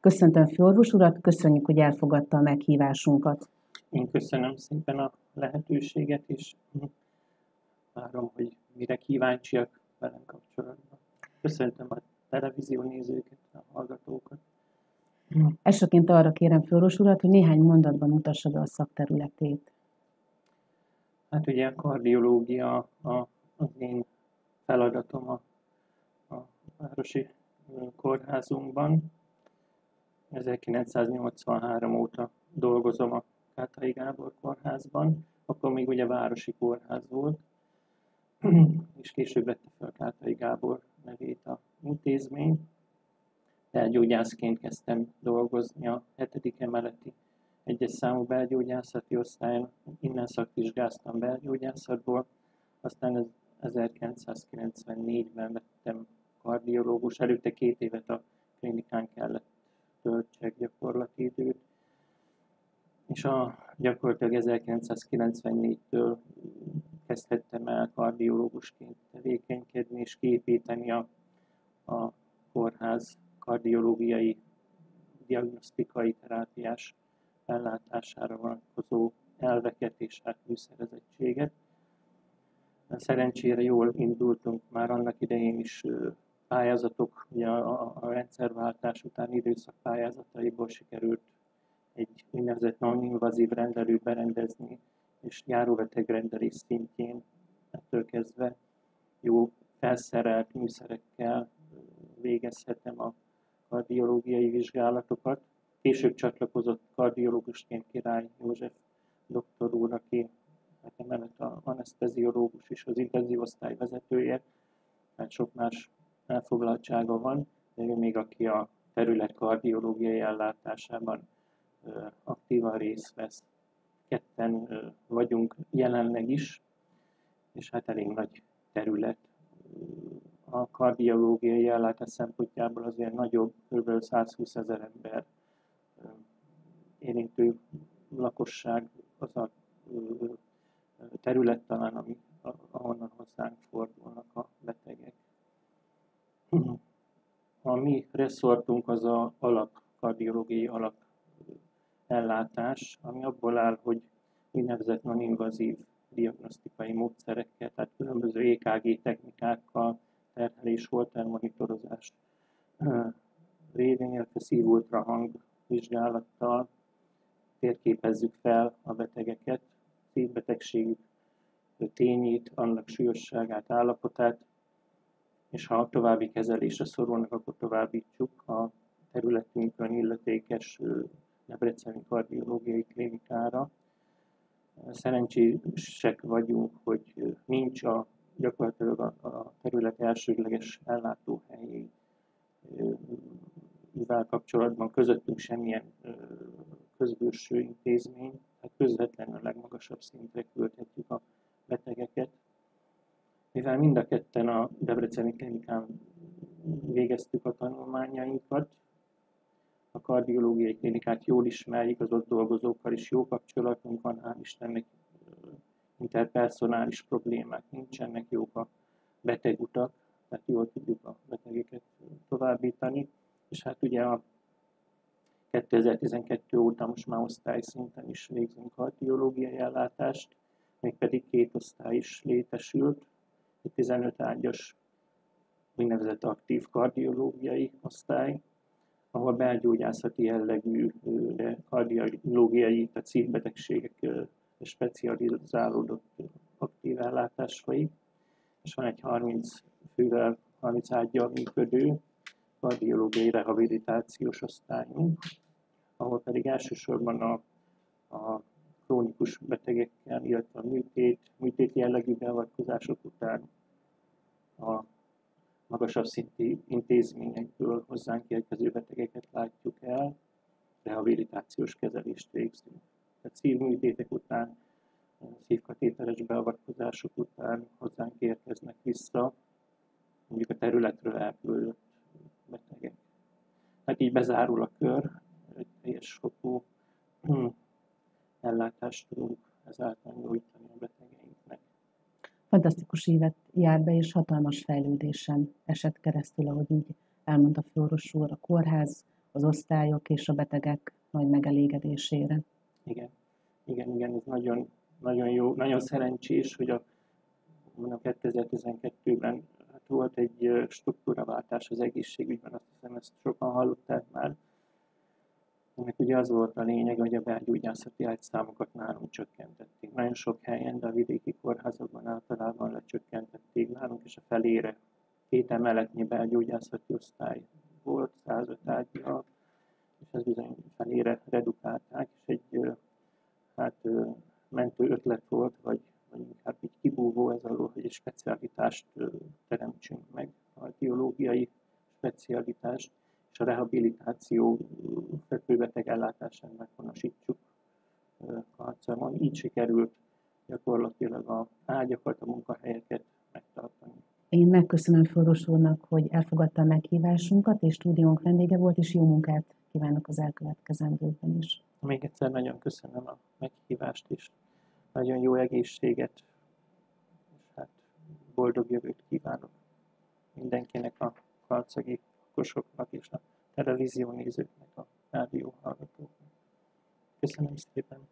Köszöntöm főorvos urat, köszönjük, hogy elfogadta a meghívásunkat. Én köszönöm szépen a lehetőséget, és várom, hogy mire kíváncsiak velem kapcsolatban. Köszöntöm a televízió nézőket, a hallgatókat. Elsőként arra kérem főorvos urat, hogy néhány mondatban mutassa be a szakterületét. Hát ugye a kardiológia a, az én feladatom a, a városi kórházunkban. 1983 óta dolgozom a Kátai Gábor kórházban, akkor még ugye városi kórház volt, és később vette fel Kátai Gábor nevét a intézmény. Belgyógyászként kezdtem dolgozni a hetedik emeleti egyes számú belgyógyászati osztályon, innen szakvizsgáztam belgyógyászatból, aztán 1994-ben vettem kardiológus, előtte két évet a klinikán kellett töltsek gyakorlati időt, és a, gyakorlatilag 1994-től kezdhettem el kardiológusként tevékenykedni és képíteni a, a kórház kardiológiai, diagnosztikai, terápiás ellátására vonatkozó elveket és hát műszerezettséget. Szerencsére jól indultunk már annak idején is pályázatok, ugye a, a rendszerváltás után időszak pályázataiból sikerült egy úgynevezett non-invazív rendelőt berendezni, és járóbetegrendelés szintjén ettől kezdve jó felszerelt műszerekkel végezhetem a kardiológiai vizsgálatokat. Később csatlakozott kardiológusként Király József doktor úr, aki hát emellett a anesteziológus és az intenzív osztály vezetője, tehát sok más elfoglaltsága van, még aki a terület kardiológiai ellátásában aktívan részt vesz. Ketten vagyunk jelenleg is, és hát elég nagy terület. A kardiológiai ellátás szempontjából azért nagyobb, kb. 120 ezer ember érintő lakosság az a terület talán, ami, ahonnan hozzánk fordulnak a betegek. A mi reszortunk az a alap, kardiológiai alap ellátás, ami abból áll, hogy úgynevezett non-invazív diagnosztikai módszerekkel, tehát különböző EKG technikákkal, terhelés, holtermonitorozás révén, illetve szívultrahang vizsgálattal térképezzük fel a betegeket, szívbetegségük tényét, annak súlyosságát, állapotát, és ha további kezelésre szorulnak, akkor továbbítjuk a területünkön illetékes Debreceni kardiológiai klinikára. Szerencsések vagyunk, hogy nincs a gyakorlatilag a, terület elsődleges ellátóhelyével kapcsolatban közöttünk semmilyen közbőső intézmény, tehát közvetlenül a legmagasabb szintre küldhetjük a. Mivel mind a ketten a Debreceni klinikán végeztük a tanulmányainkat, a kardiológiai klinikát jól ismerjük, az ott dolgozókkal is jó kapcsolatunk van, hál' Istennek interpersonális problémák nincsenek, jók a betegutak, tehát jól tudjuk a betegeket továbbítani, és hát ugye a 2012 óta most már osztály szinten is végzünk kardiológiai ellátást, mégpedig két osztály is létesült, egy 15 ágyas úgynevezett aktív kardiológiai osztály, ahol belgyógyászati jellegű kardiológiai, tehát szívbetegségek specializálódott aktív ellátás folyik, és van egy 30 fővel, 30 ágyal működő kardiológiai rehabilitációs osztályunk, ahol pedig elsősorban a, a krónikus betegekkel, illetve a műtét, műtét jellegű beavatkozások után a magasabb szintű intézményekből hozzánk érkező betegeket látjuk el, rehabilitációs kezelést végzünk. Tehát szívműtétek után, szívkatéteres beavatkozások után hozzánk érkeznek vissza, mondjuk a területről elküldött betegek. Hát így bezárul a kör, egy teljes fokú ellátást tudunk ezáltal nyújtani a betegeinknek. Fantasztikus évet jár be, és hatalmas fejlődésen esett keresztül, ahogy így elmondta Flóros úr, a kórház, az osztályok és a betegek nagy megelégedésére. Igen, igen, igen, ez nagyon, nagyon jó, nagyon szerencsés, hogy a, a 2012-ben hát volt egy struktúraváltás az egészségügyben, azt hiszem ezt sokan hallották már, ennek ugye az volt a lényeg, hogy a belgyógyászati ágyszámokat nálunk csökkentették. Nagyon sok helyen, de a vidéki kórházakban általában lecsökkentették nálunk, és a felére két emeletnyi belgyógyászati osztály volt, 105 ágyja, és ez bizony felére redukálták, és egy hát mentő ötlet volt, vagy, vagy inkább egy kibúvó ez alól, hogy egy specialitást teremtsünk meg, a biológiai specialitást, és a rehabilitáció fekvőbeteg ellátásán meghonosítsuk karcamon. Így sikerült gyakorlatilag a ágyakat, a munkahelyeket megtartani. Én megköszönöm Forrós úrnak, hogy elfogadta a meghívásunkat, és stúdiónk vendége volt, és jó munkát kívánok az elkövetkezendőkben is. Még egyszer nagyon köszönöm a meghívást, és nagyon jó egészséget, és hát boldog jövőt kívánok mindenkinek a karcagi lakosoknak és a televízió nézőknek, a rádió hallgatóknak. Köszönöm szépen!